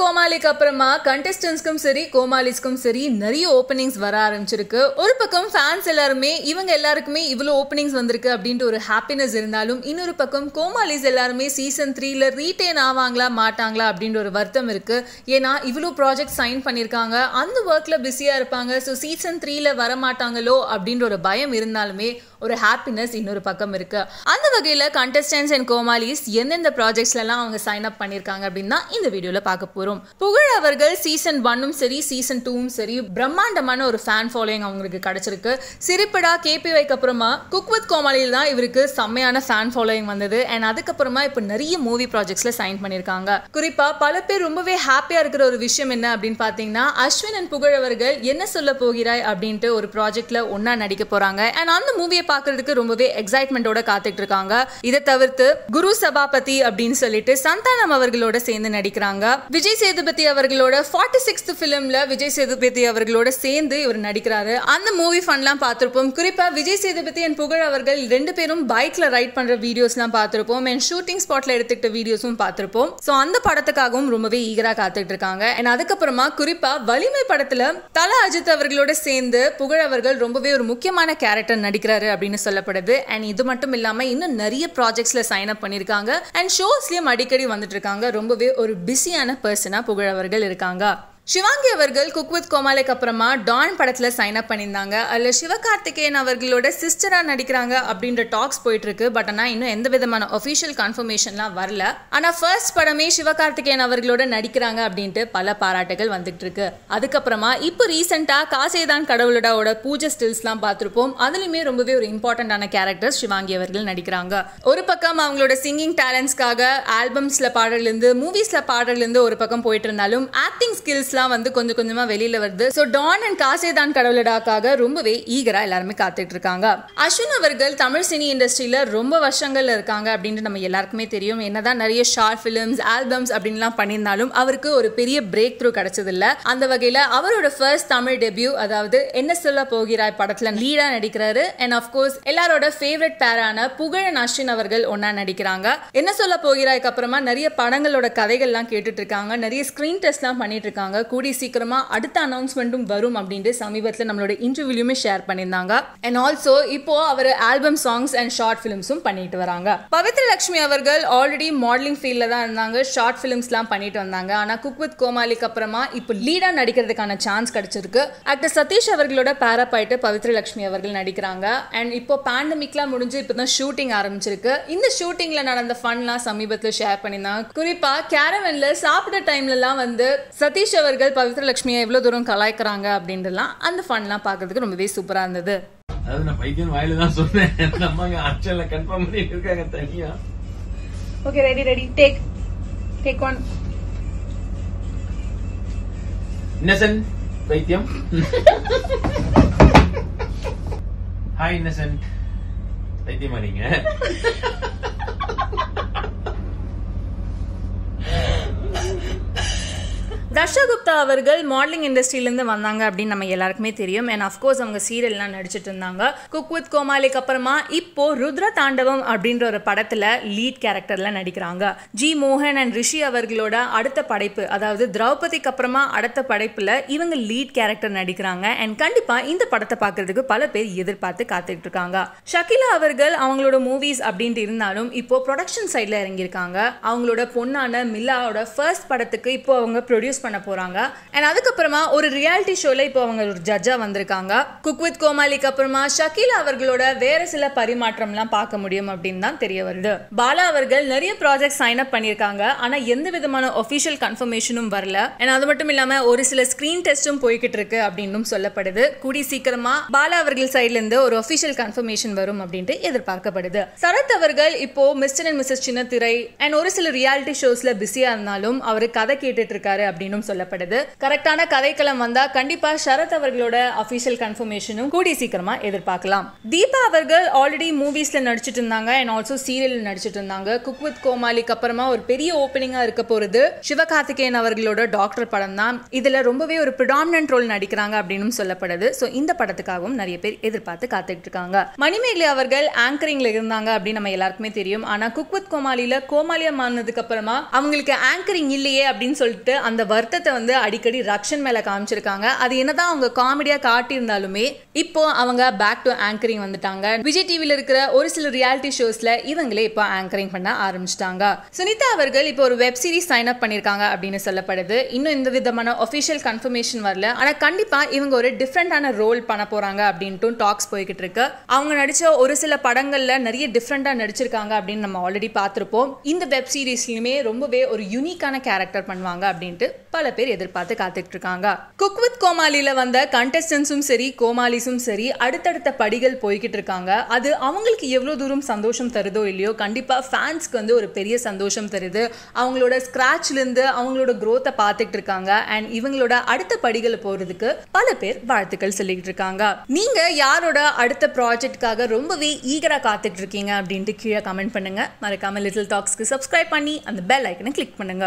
கோமாளிக்கு அப்புறமா கண்டெஸ்டன்ஸ்க்கும் சரி கோமாளிஸ்க்கும் சரி நிறைய ஓப்பனிங்ஸ் வர ஆரம்பிச்சிருக்கு. ஒரு பக்கம் ஃபேன்ஸ் எல்லாருமே இவங்க எல்லாருக்குமே இவ்வளோ ஓப்பனிங்ஸ் வந்திருக்கு அப்படின்ட்டு ஒரு ஹாப்பினஸ் இருந்தாலும் இன்னொரு பக்கம் கோமாளிஸ் எல்லாருமே சீசன் த்ரீல ரீட்டைன் ஆவாங்களா மாட்டாங்களா அப்படின்ற ஒரு வருத்தம் இருக்கு. ஏன்னா இவ்வளோ ப்ராஜெக்ட் சைன் பண்ணியிருக்காங்க அந்த ஒர்க்ல பிஸியா இருப்பாங்க. ஸோ சீசன் த்ரீல வர மாட்டாங்களோ அப்படின்ற ஒரு பயம் இருந்தாலுமே ஒரு ஹாப்பினஸ் இன்னொரு பக்கம் இருக்கு. அந்த வகையில் கண்டெஸ்டன்ஸ் அண்ட் கோமாலிஸ் எந்தெந்த ப்ராஜெக்ட்ஸ்லாம் அவங்க சைன் அப் பண்ணியிருக்காங்க அப்படின்னு தான் இந்த வீடியோவில் பார்க்க போகிறோம் புகழ் அவர்கள் சீசன் ஒன்னும் சரி சீசன் டூவும் சரி பிரம்மாண்டமான ஒரு ஃபேன் ஃபாலோயிங் அவங்களுக்கு கிடைச்சிருக்கு. சிரிப்படா கேபி வைக்கு அப்புறமா குக் வித் கோமாளியில் தான் இவருக்கு செம்மையான ஃபேன் ஃபாலோயிங் வந்தது. அண்ட் அதுக்கப்புறமா இப்போ நிறைய மூவி ப்ராஜெக்ட்ஸில் சைன் பண்ணியிருக்காங்க. குறிப்பாக பல பேர் ரொம்பவே ஹாப்பியாக இருக்கிற ஒரு விஷயம் என்ன அப்படின்னு பார்த்தீங்கன்னா அஸ்வின் அண்ட் புகழ் அவர்கள் என்ன சொல்ல போகிறாய் அப்படின்ட்டு ஒரு ப்ராஜெக்ட்ல ஒன்னா நடிக்க போறாங்க. அண்ட் அந்த மூவியை பார்க்கறதுக்கு ரொம்பவே எக்ஸைட்மெண்ட்டோட காத்துட்டு இருக்காங்க. இதை தவிர்த்து குரு சபாபதி அப்படின்னு சொல்லிட்டு சந்தானம் அவர்களோட சேர்ந்து நடிக்கிறாங்க. விஜய் சேதுபதி அவர்களோட ஃபார்ட்டி சிக்ஸ்த் ஃபிலிமில் விஜய் சேதுபதி அவர்களோட சேர்ந்து இவர் நடிக்கிறாரு. அந்த மூவி ஃபன்லாம் பார்த்துருப்போம். குறிப்பா விஜய் சேதுபதி அண்ட் புகழ் அவர்கள் ரெண்டு பேரும் பைக்ல ரைட் பண்ற வீடியோஸ்லாம் பார்த்துருப்போம். அண்ட் ஷூட்டிங் ஸ்பாட்ல எடுத்துக்கிட்ட வீடியோஸும் பார்த்துருப்போம். ஸோ அந்த படத்துக்காகவும் ரொம்பவே ஈகரா காத்துட்டு இருக்காங்க. அண்ட் அதுக்கப்புறமா குறிப்பா வலிமை படத்துல தல அஜித் அவர்களோட சேர்ந்து புகழ் அவர்கள் ரொம்பவே ஒரு முக்கியமான கேரக்டர் நடிக்கிறாரு அப்படின்னு சொல்லப்படுது. அண்ட் இது மட்டும் இல்லாம இன்னும் நிறைய ப்ராஜெக்ட்ஸ்ல சைன் அப் பண்ணிருக்காங்க. அண்ட் ஷோஸ்லயும் அடிக்கடி வந்துட்டு இருக்காங்க. ரொம்பவே ஒரு பிஸியான பர்சன் புகழ் புகழவர்கள் இருக்காங்க. சிவாங்கி அவர்கள் குக் வித் கோமாலைக்கு அப்புறமா டான் படத்தில் சைன் அப் பண்ணியிருந்தாங்க. அதில் சிவகார்த்திகேயன் அவர்களோட சிஸ்டராக நடிக்கிறாங்க அப்படின்ற டாக்ஸ் போயிட்டு இருக்கு பட் ஆனால் இன்னும் எந்த விதமான ஒஃபிஷியல் கன்ஃபர்மேஷன்லாம் வரல. ஆனால் ஃபர்ஸ்ட் படமே சிவகார்த்திகேயன் அவர்களோட நடிக்கிறாங்க அப்படின்ட்டு பல பாராட்டுகள் வந்துட்டு இருக்கு அதுக்கப்புறமா இப்போ ரீசெண்டாக காசேதான் கடவுளோட பூஜை ஸ்டில்ஸ்லாம் பார்த்துருப்போம். அதுலேயுமே ரொம்பவே ஒரு இம்பார்ட்டண்ட்டான கேரக்டர் சிவாங்கி அவர்கள் நடிக்கிறாங்க. ஒரு பக்கம் அவங்களோட சிங்கிங் டேலண்ட்ஸ்க்காக ஆல்பம்ஸில் பாடுறதுலேருந்து மூவிஸில் பாடுறதுலேருந்து ஒரு பக்கம் போயிட்டு இருந்தாலும் ஆக்டிங் ஸ்கில்ஸ்லாம் வந்து கொஞ்சம் கொஞ்சமா வெளியில வருது. ஸோ டான் அண்ட் காசேதான் கடவுளடாக்காக ரொம்பவே ஈகரா எல்லாருமே காத்துட்டு இருக்காங்க. அஸ்வின் அவர்கள் தமிழ் சினி இண்டஸ்ட்ரியில ரொம்ப வருஷங்கள்ல இருக்காங்க அப்படின்னு நம்ம எல்லாருக்குமே தெரியும். என்னதான் நிறைய ஷார்ட் ஃபிலிம்ஸ் ஆல்பம்ஸ் அப்படின்லாம் பண்ணியிருந்தாலும் அவருக்கு ஒரு பெரிய பிரேக் த்ரூ கிடைச்சதில்ல. அந்த வகையில அவரோட ஃபர்ஸ்ட் தமிழ் டெபியூ அதாவது என்ன சொல்ல போகிறாய் படத்துல லீடா நடிக்கிறாரு. அண்ட் அஃப்கோர்ஸ் எல்லாரோட ஃபேவரட் பேரான புகழன் அஸ்வின் அவர்கள் ஒன்னா நடிக்கிறாங்க. என்ன சொல்ல போகிறாய்க்கு அப்புறமா நிறைய படங்களோட கதைகள்லாம் கேட்டுட்டு இருக்காங்க. நிறைய ஸ்கிரீன் டெஸ்ட்லாம் பண்ணிட்டு இருக்காங்க. கூடி சீக்கிரமா அடுத்த அனௌன்ஸ்மெண்ட்டும் வரும் அப்படின்ட்டு சமீபத்தில் நம்மளோட இன்டர்வியூலையுமே ஷேர் பண்ணியிருந்தாங்க. அண்ட் ஆல்சோ இப்போ அவர் ஆல்பம் சாங்ஸ் அண்ட் ஷார்ட் ஃபிலிம்ஸும் பண்ணிட்டு வராங்க. பவித்ர லட்சுமி அவர்கள் ஆல்ரெடி மாடலிங் ஃபீல்டில் தான் இருந்தாங்க. ஷார்ட் ஃபிலிம்ஸ்லாம் பண்ணிட்டு வந்தாங்க. ஆனால் குக் வித் கோமாலிக்கு அப்புறமா இப்போ லீடாக நடிக்கிறதுக்கான சான்ஸ் கிடைச்சிருக்கு. ஆக்டர் சதீஷ் அவர்களோட பேரப்பாயிட்டு பவித்ர லட்சுமி அவர்கள் நடிக்கிறாங்க. அண்ட் இப்போ பேண்டமிக்லாம் முடிஞ்சு இப்போ தான் ஷூட்டிங் ஆரம்பிச்சிருக்கு. இந்த ஷூட்டிங்ல நடந்த ஃபன்லாம் சமீபத்தில் ஷேர் பண்ணியிருந்தாங்க. குறிப்பாக கேரவன்ல சாப்பிட்ட டைம்லலாம் வந்து சதீஷ் அவர் பவித்ர லட்சுமியை எவ்வளவு தூரம் கலாய்க்கிறாங்க அப்படின்றலாம் அந்த ஃபன்லாம் பார்க்கறதுக்கு ரொம்பவே சூப்பரா இருந்தது அதாவது நான் பைத்தியம் வாயில தான் சொன்னேன் நம்ம அங்க ஆக்சுவல்ல கன்ஃபார்ம் பண்ணிட்டு இருக்காங்க தனியா Okay, ready, ready. Take. Take one. Innocent பைத்தியம் ஹாய் இன்னசென்ட் பைத்தியமா நீங்க தர்ஷா குப்தா அவர்கள் மாடலிங் இண்டஸ்ட்ரியிலேருந்து வந்தாங்க அப்படின்னு நம்ம எல்லாருக்குமே தெரியும். அண்ட் அஃப்கோர்ஸ் அவங்க சீரியல்லாம் நடிச்சிட்டு இருந்தாங்க. குக் வித் கோமாலிக்கு அப்புறமா இப்போ ருத்ர தாண்டவம் அப்படின்ற ஒரு படத்தில் லீட் கேரக்டரில் நடிக்கிறாங்க. ஜி மோகன் அண்ட் ரிஷி அவர்களோட அடுத்த படைப்பு அதாவது திரௌபதிக்கு அப்புறமா அடுத்த படைப்பில் இவங்க லீட் கேரக்டர் நடிக்கிறாங்க. அண்ட் கண்டிப்பாக இந்த படத்தை பார்க்கறதுக்கு பல பேர் எதிர்பார்த்து காத்துட்டு இருக்காங்க. ஷகிலா அவர்கள் அவங்களோட மூவிஸ் அப்படின்ட்டு இருந்தாலும் இப்போ ப்ரொடக்ஷன் சைடில் இறங்கியிருக்காங்க. அவங்களோட பொண்ணான மில்லாவோட ஃபர்ஸ்ட் படத்துக்கு இப்போ அவங்க ப்ரொடியூஸ் பண்ண போறாங்க. அண்ட் அதுக்கப்புறமா ஒரு ரியாலிட்டி ஷோல இப்போ அவங்க ஒரு ஜட்ஜா வந்திருக்காங்க. குக் வித் கோமாலிக்கு அப்புறமா ஷக்கீலா அவர்களோட வேற சில பரிமாற்றம்லாம் பார்க்க முடியும் அப்படின்னு தான் தெரிய வருது. பாலா அவர்கள் நிறைய ப்ராஜெக்ட் சைன் அப் பண்ணியிருக்காங்க. ஆனா எந்த விதமான ஒஃபிஷியல் கன்ஃபர்மேஷனும் வரல. அண்ட் அது மட்டும் இல்லாம ஒரு சில ஸ்கிரீன் டெஸ்டும் போய்கிட்டு இருக்கு அப்படின்னும் சொல்லப்படுது. கூடி சீக்கிரமா பாலா அவர்கள் சைட்ல இருந்து ஒரு ஒஃபிஷியல் கன்ஃபர்மேஷன் வரும் அப்படின்ட்டு எதிர்பார்க்கப்படுது. சரத் அவர்கள் இப்போ Mr and Mrs Chinnathirai and ஒரு சில ரியாலிட்டி ஷோஸ்ல பிஸியா இருந்தாலும் அவர் கதை கேட்டுட்டு இருக்காரு அப்படின்னு அப்படின்னும் சொல்லப்படுது. கரெக்டான கதைக்களம் வந்தா கண்டிப்பா சரத் அவர்களோட அபிஷியல் கன்ஃபர்மேஷனும் கூடி சீக்கிரமா எதிர்பார்க்கலாம். தீபா அவர்கள் ஆல்ரெடி மூவிஸ்ல நடிச்சிட்டு இருந்தாங்க அண்ட் ஆல்சோ சீரியல் நடிச்சிட்டு இருந்தாங்க. குக் வித் கோமாளிக்கு அப்புறமா ஒரு பெரிய ஓப்பனிங்கா இருக்க போறது சிவகார்த்திகேயன் அவர்களோட டாக்டர் படம் தான். இதுல ரொம்பவே ஒரு ப்ரிடாமினன்ட் ரோல் நடிக்கிறாங்க அப்படின்னு சொல்லப்படுது. ஸோ இந்த படத்துக்காகவும் நிறைய பேர் எதிர்பார்த்து காத்துக்கிட்டு இருக்காங்க. மணிமேகலை அவர்கள் ஆங்கரிங்ல இருந்தாங்க அப்படின்னு நம்ம எல்லாருக்குமே தெரியும். ஆனா குக் வித் கோமாளியில கோமாளியம் மாறினதுக்கு அப்புறமா அவங்களுக்கு ஆங்கரிங் இல்லையே அப்படின்னு சொல்லிட்டு அந்த வருத்தத்தை வந்து அடிக்கடி ரக்ஷன் மேல காமிச்சிருக்காங்க. அது என்னதான் அவங்க காமெடியா காட்டியிருந்தாலுமே இப்போ அவங்க பேக் டு ஆங்கரிங் வந்துட்டாங்க. விஜய் டிவில இருக்கிற ஒரு சில ரியாலிட்டி ஷோஸ்ல இவங்களே இப்போ ஆங்கரிங் பண்ண ஆரம்பிச்சிட்டாங்க. சுனிதா அவர்கள் இப்போ ஒரு வெப் சீரிஸ் சைன் அப் பண்ணிருக்காங்க அப்படின்னு சொல்லப்படுது. இன்னும் இந்த விதமான ஒஃபிஷியல் கன்ஃபர்மேஷன் வரல. ஆனா கண்டிப்பா இவங்க ஒரு டிஃப்ரெண்டான ரோல் பண்ண போறாங்க அப்படின்ட்டு டாக்ஸ் போய்கிட்டு இருக்கு. அவங்க நடிச்ச ஒரு சில படங்கள்ல நிறைய டிஃப்ரெண்டா நடிச்சிருக்காங்க அப்படின்னு நம்ம ஆல்ரெடி பார்த்துருப்போம். இந்த வெப் சீரிஸ்லயுமே ரொம்பவே ஒரு யூனிக்கான கேரக்டர் பண்ணுவாங்க அப்படின்ட்டு பல பேர் எதிர்பார்த்து காத்துட்டு இருக்காங்க குக் வித் கோமாளியில வந்த கண்டஸ்டன்ஸும் சரி கோமாளிஸும் சரி அடுத்தடுத்த படிகள் போய்கிட்டு இருக்காங்க அது அவங்களுக்கு எவ்வளவு தூரம் சந்தோஷம் தருதோ இல்லையோ கண்டிப்பா ஃபேன்ஸ்க்கு வந்து ஒரு பெரிய சந்தோஷம் தருது. அவங்களோட ஸ்கிராச்ல இருந்து அவங்களோட க்ரோத்தை பார்த்துட்டு இருக்காங்க அண்ட் இவங்களோட அடுத்த படிகளை போறதுக்கு பல பேர் வாழ்த்துக்கள் சொல்லிக்கிட்டு இருக்காங்க நீங்க யாரோட அடுத்த ப்ராஜெக்ட்காக ரொம்பவே ஈகரா காத்துட்டு இருக்கீங்க அப்படின்ட்டு கீழே கமெண்ட் பண்ணுங்க. மறக்காம லிட்டில் டாக்ஸ்க்கு சப்ஸ்கிரைப் பண்ணி அந்த பெல் ஐக்கனை கிளிக் பண்ணுங்க.